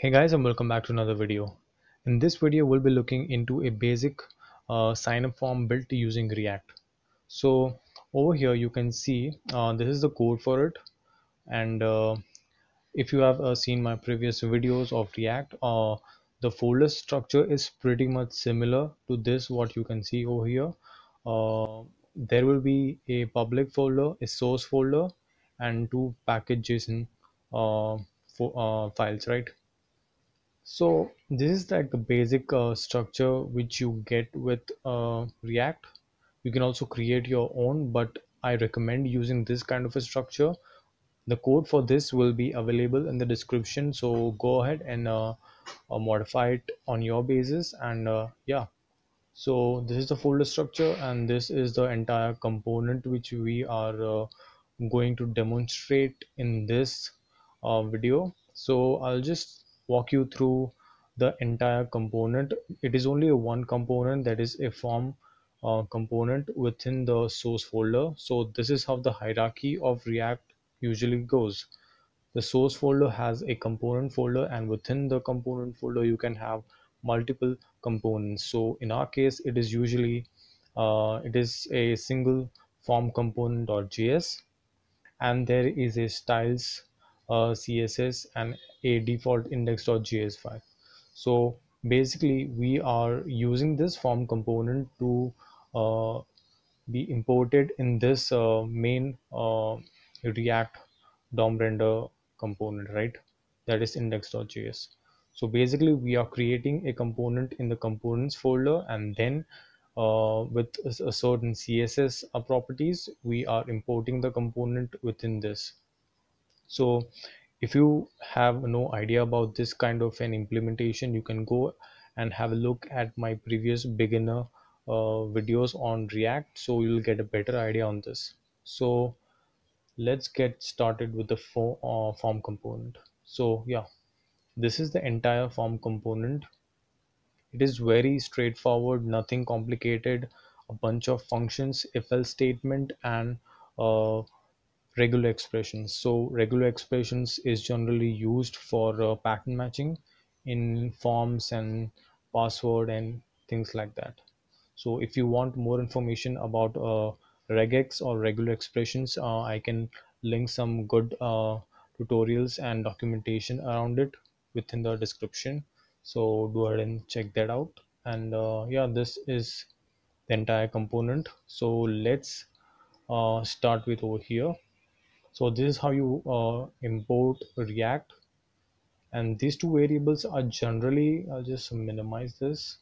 Hey guys and welcome back to another video. In this video we'll be looking into a basic uh, sign up form built using React. So over here you can see uh, this is the code for it and uh, if you have uh, seen my previous videos of React uh, the folder structure is pretty much similar to this what you can see over here. Uh, there will be a public folder, a source folder and two package.json files right so this is like the basic uh, structure which you get with uh, react. You can also create your own but i recommend using this kind of a structure. The code for this will be available in the description so go ahead and uh, uh modify it on your basis and uh, yeah. So this is the folder structure and this is the entire component which we are uh, going to demonstrate in this video. So i'll just walk you through the entire component. It is only one component that is a form uh, component within the source folder. So this is how the hierarchy of react usually goes. The source folder has a component folder and within the component folder you can have multiple components. So in our case it is usually uh, it is a single form component or js and there is a styles uh, css and a default index.js file. So basically we are using this form component to uh, be imported in this uh, main uh, react dom render component right? That is index.js so basically we are creating a component in the components folder and then uh, with a certain css properties we are importing the component within this so if you have no idea about this kind of an implementation you can go and have a look at my previous beginner uh, videos on react. So you'll get a better idea on this. So let's get started with the form, uh, form component. So yeah this is the entire form component. It is very straightforward nothing complicated a bunch of functions if else statement and uh, regular expressions. So regular expressions is generally used for uh, pattern matching in forms and password and things like that. So if you want more information about uh, regex or regular expressions uh, i can link some good uh, tutorials and documentation around it within the description. So go ahead and check that out. And uh, yeah this is the entire component. So let's uh, start with over here so this is how you uh, import react. And these two variables are generally i'll just minimize this.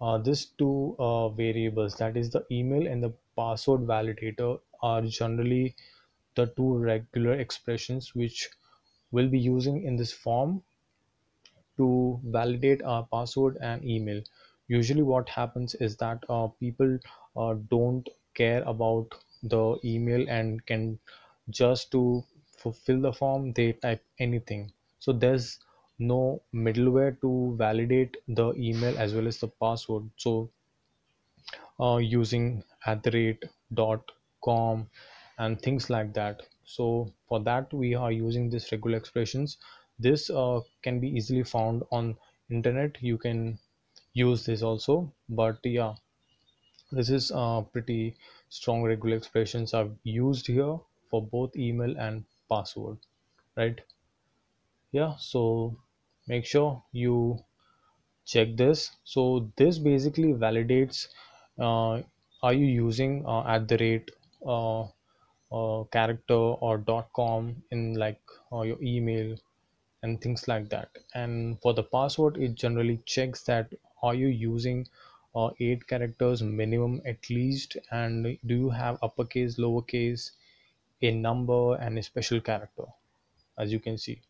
Uh, these two uh, variables that is the email and the password validator are generally the two regular expressions which we'll be using in this form to validate our password and email. Usually what happens is that uh, people uh, don't care about the email and can just to fulfill the form they type anything. So there's no middleware to validate the email as well as the password. So uh, using at the rate dot com and things like that. So for that we are using this regular expressions. This uh, can be easily found on internet. You can use this also. But yeah this is uh, pretty strong regular expressions I've used here for both email and password right? Yeah so make sure you check this. So this basically validates uh, are you using uh, at the rate uh, uh, character or dot com in like uh, your email and things like that. And for the password it generally checks that are you using uh, eight characters minimum at least and do you have uppercase lowercase a number and a special character as you can see?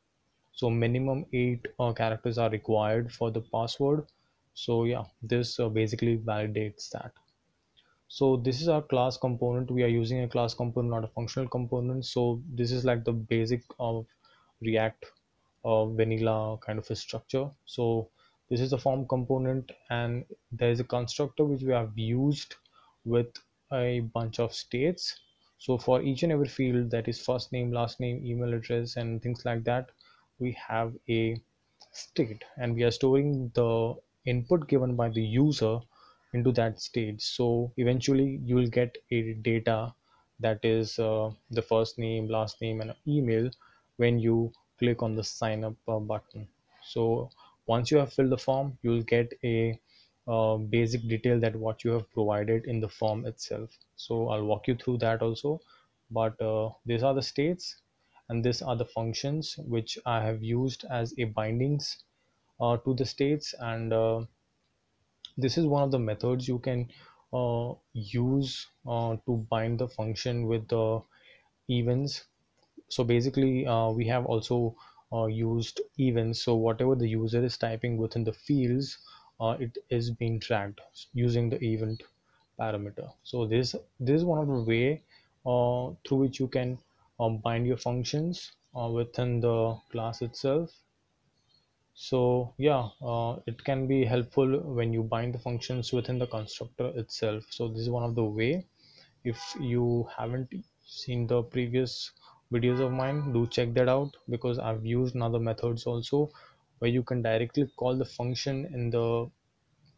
So minimum eight uh, characters are required for the password. So yeah this uh, basically validates that. So this is our class component. We are using a class component not a functional component. So this is like the basic of react uh, vanilla kind of a structure. So this is a form component and there is a constructor which we have used with a bunch of states. So for each and every field that is first name last name email address and things like that we have a state. And we are storing the input given by the user into that state. So eventually you will get a data that is uh, the first name last name and email when you click on the sign up uh, button. So once you have filled the form you will get a uh, basic detail that what you have provided in the form itself. So i'll walk you through that also. But uh, these are the states and these are the functions which i have used as a bindings uh, to the states. And uh, this is one of the methods you can uh, use uh, to bind the function with the events. So basically we have also uh, used events so whatever the user is typing within the fields uh, it is being tracked using the event parameter. So this this is one of the way uh, through which you can um, bind your functions uh, within the class itself. So yeah uh, it can be helpful when you bind the functions within the constructor itself. So this is one of the way. If you haven't seen the previous videos of mine do check that out because i've used other methods also where you can directly call the function in the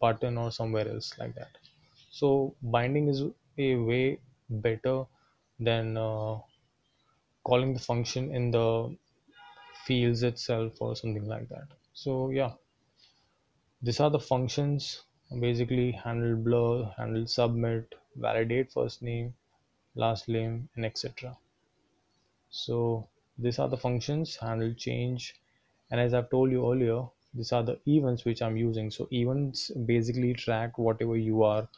button or somewhere else like that. So binding is a way better than uh, calling the function in the fields itself or something like that. So yeah. These are the functions. Basically handle blur handle submit validate first name last name and etc so these are the functions handle change and as i've told you earlier these are the events which i'm using. So events basically track whatever you are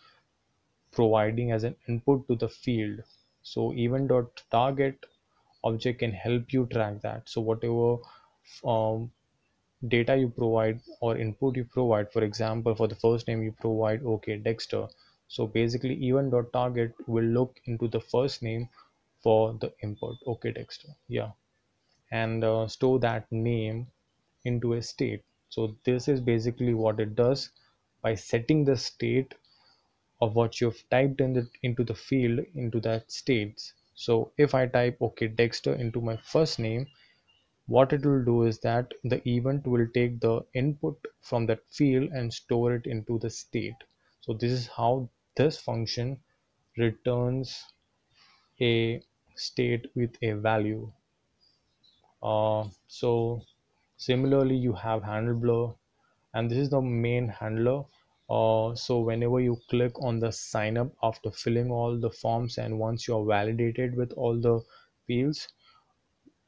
providing as an input to the field. So event dot target object can help you track that. So whatever um, data you provide or input you provide for example for the first name you provide okay dexter. So basically event dot target will look into the first name for the input okay dexter. Yeah. And uh, store that name into a state. So this is basically what it does by setting the state of what you've typed in the into the field into that states. So if i type okay dexter into my first name what it will do is that the event will take the input from that field and store it into the state. So this is how this function returns a state with a value. Uh, so similarly you have handle blur and this is the main handler. Uh, so whenever you click on the sign up after filling all the forms and once you're validated with all the fields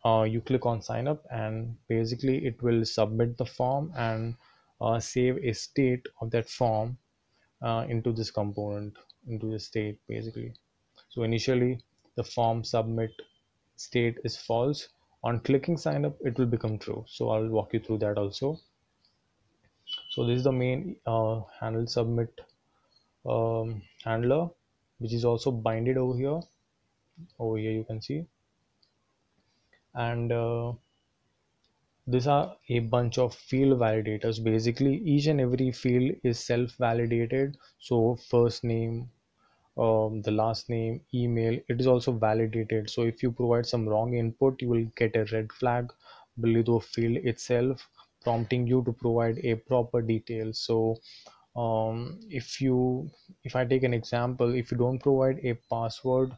uh, you click on sign up and basically it will submit the form and uh, save a state of that form uh, into this component into the state basically. So initially the form submit state is false on clicking sign up it will become true. So i'll walk you through that also. So this is the main uh, handle submit um, handler which is also binded over here. Over here you can see. And uh, these are a bunch of field validators. Basically each and every field is self validated so first name um, the last name email it is also validated. So if you provide some wrong input you will get a red flag below the field itself prompting you to provide a proper detail. So um, if you if i take an example if you don't provide a password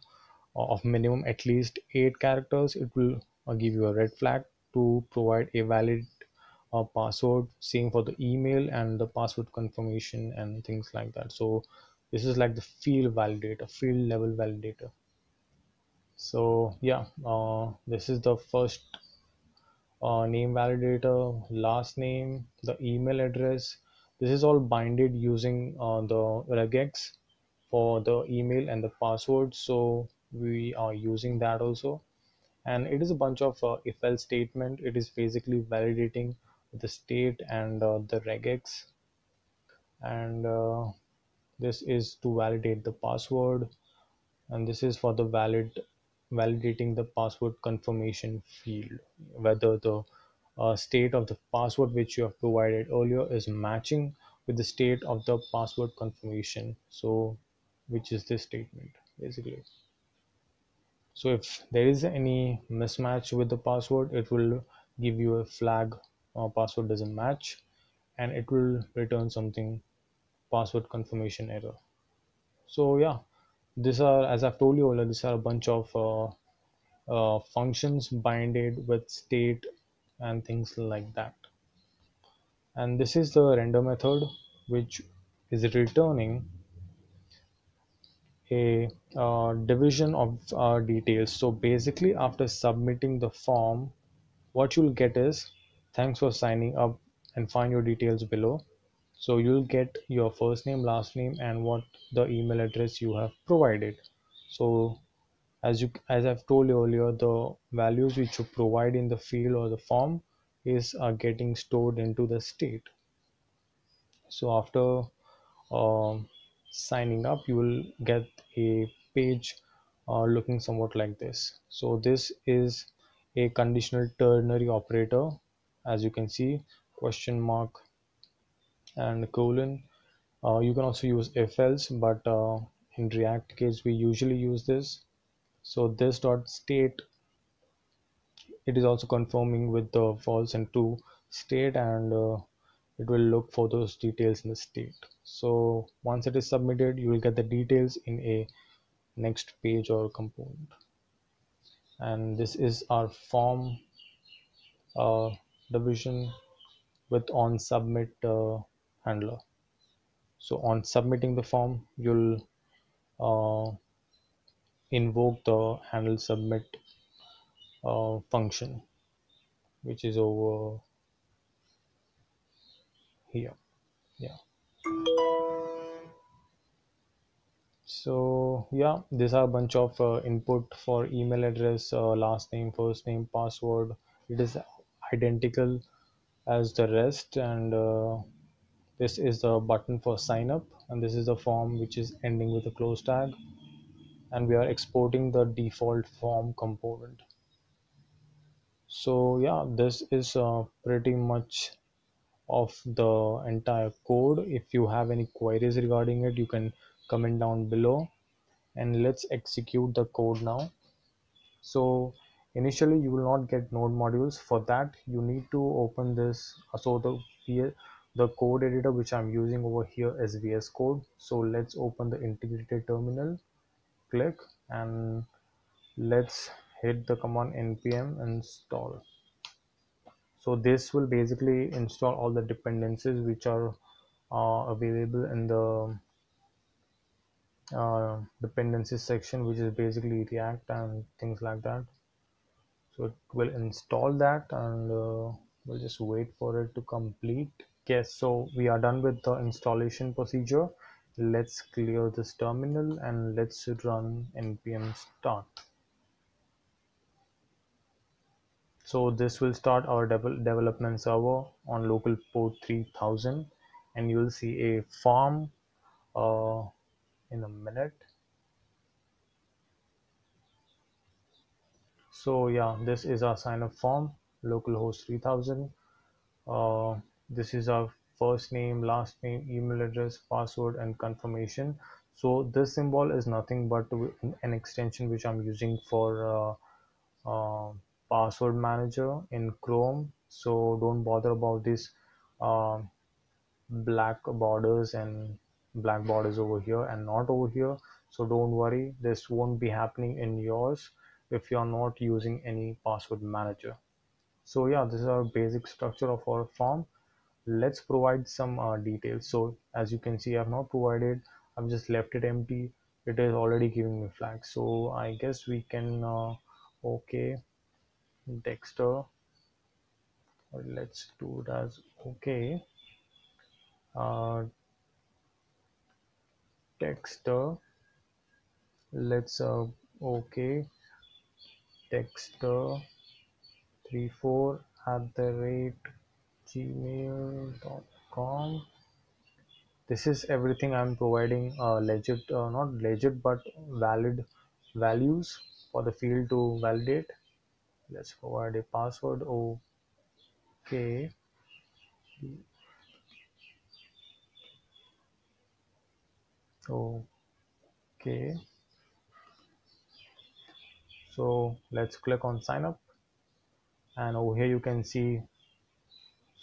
of minimum at least eight characters it will uh, give you a red flag to provide a valid uh, password same for the email and the password confirmation and things like that. So this is like the field validator field level validator. So yeah uh, this is the first uh, name validator last name the email address. This is all binded using uh, the regex for the email and the password. So we are using that also. And it is a bunch of uh, if else statement. It is basically validating the state and uh, the regex. And uh, this is to validate the password and this is for the valid validating the password confirmation field. Whether the uh, state of the password which you have provided earlier is matching with the state of the password confirmation. So which is this statement basically. So if there is any mismatch with the password it will give you a flag uh, password doesn't match and it will return something password confirmation error. So yeah these are as i've told you earlier these are a bunch of uh, uh, functions binded with state and things like that. And this is the render method which is returning a uh, division of uh, details. So basically after submitting the form what you'll get is thanks for signing up and find your details below so you'll get your first name last name and what the email address you have provided. So as you as i've told you earlier the values which you provide in the field or the form is are getting stored into the state. So after um, signing up you will get a page uh, looking somewhat like this. So this is a conditional ternary operator. As you can see question mark and colon uh, you can also use if else but uh, in react case we usually use this. So this dot state it is also confirming with the false and true state and uh, it will look for those details in the state. So once it is submitted you will get the details in a next page or component. And this is our form uh, division with on submit uh, handler. So on submitting the form you'll uh, invoke the handle submit uh, function which is over here. Yeah. So yeah these are a bunch of uh, input for email address uh, last name first name password. It is identical as the rest and uh, this is the button for sign up and this is the form which is ending with a close tag. And we are exporting the default form component. So yeah this is uh, pretty much of the entire code. If you have any queries regarding it you can comment down below. And let's execute the code now. So initially you will not get node modules. For that you need to open this so the the code editor which i'm using over here is vs code. So let's open the integrated terminal click and let's hit the command npm install. So this will basically install all the dependencies which are uh, available in the uh, dependencies section which is basically react and things like that. So it will install that and uh, we'll just wait for it to complete yes so we are done with the installation procedure. Let's clear this terminal and let's run npm start. So this will start our development server on local port 3000 and you will see a form uh, in a minute. So yeah this is our sign up form localhost 3000 uh, this is our first name last name email address password and confirmation. So this symbol is nothing but an extension which i'm using for uh, uh, password manager in chrome. So don't bother about this uh, black borders and black borders over here and not over here. So don't worry this won't be happening in yours if you're not using any password manager. So yeah this is our basic structure of our form let's provide some uh, details. So as you can see i've not provided. I've just left it empty. It is already giving me flag so i guess we can uh, okay. Dexter. Let's do it as okay. Uh, Dexter. Let's uh, okay. Dexter. 34 at the rate gmail.com this is everything i'm providing uh, legit uh, not legit but valid values for the field to validate. Let's provide a password. Okay. Okay. So let's click on sign up. And over here you can see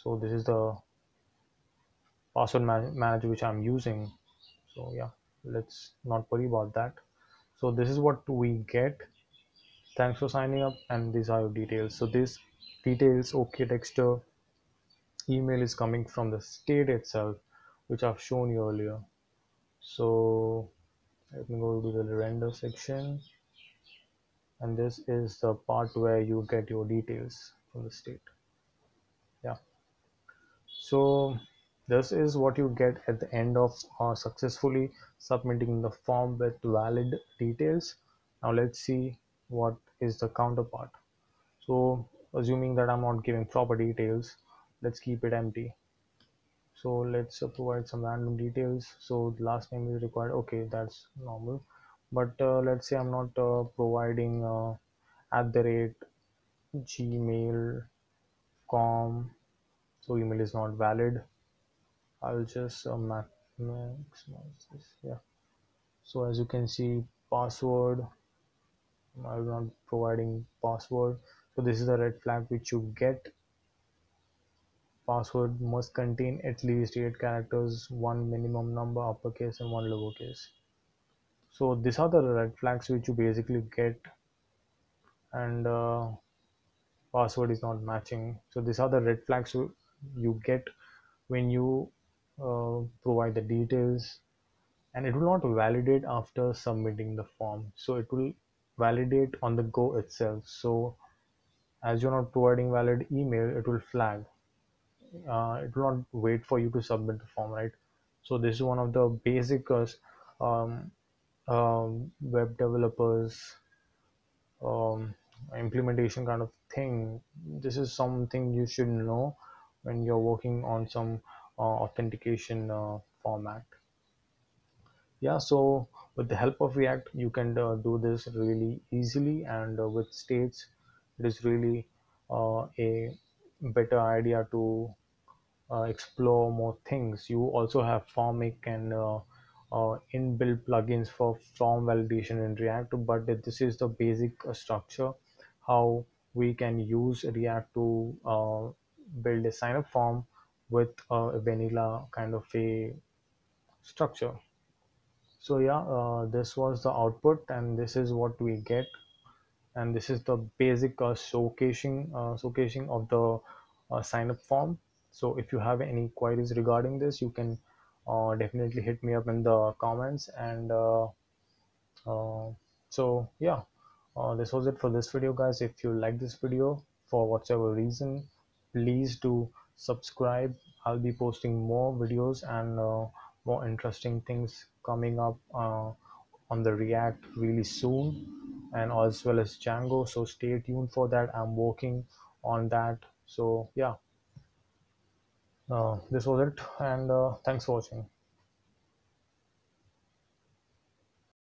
so this is the password man- manager which I'm using. So yeah let's not worry about that. So this is what we get. Thanks for signing up and these are your details. So this details okay dexter email is coming from the state itself which I've shown you earlier. So let me go to the render section. And this is the part where you get your details from the state so this is what you get at the end of uh, successfully submitting the form with valid details. Now let's see what is the counterpart. So assuming that I'm not giving proper details let's keep it empty. So let's provide some random details. So the last name is required. Okay that's normal. But uh, let's say I'm not uh, providing uh, at the rate gmail.com so email is not valid I'll just uh, maximize this yeah. So as you can see password I'm not providing password. So this is the red flag which you get. Password must contain at least 8 characters one minimum number uppercase and one lowercase. So these are the red flags which you basically get. And uh, password is not matching. So these are the red flags you, get when you uh, provide the details and it will not validate after submitting the form. So it will validate on the go itself. So as you're not providing valid email it will flag. Uh, it will not wait for you to submit the form right? So this is one of the basic uh, um, um, web developers um, implementation kind of thing. This is something you should know when you're working on some uh, authentication uh, format. Yeah so with the help of react you can uh, do this really easily and uh, with states it is really uh, a better idea to uh, explore more things. You also have Formik and inbuilt plugins for form validation in react but this is the basic structure how we can use react to build a sign up form with a vanilla kind of a structure. So yeah uh, this was the output and this is what we get. And this is the basic uh, showcasing uh, showcasing of the uh, sign up form. So if you have any queries regarding this you can uh, definitely hit me up in the comments and uh, so yeah this was it for this video guys. If you like this video for whatever reason please do subscribe. I'll be posting more videos and uh, more interesting things coming up uh, on the react really soon and as well as django. So stay tuned for that. I'm working on that. So yeah. Uh, this was it and thanks for watching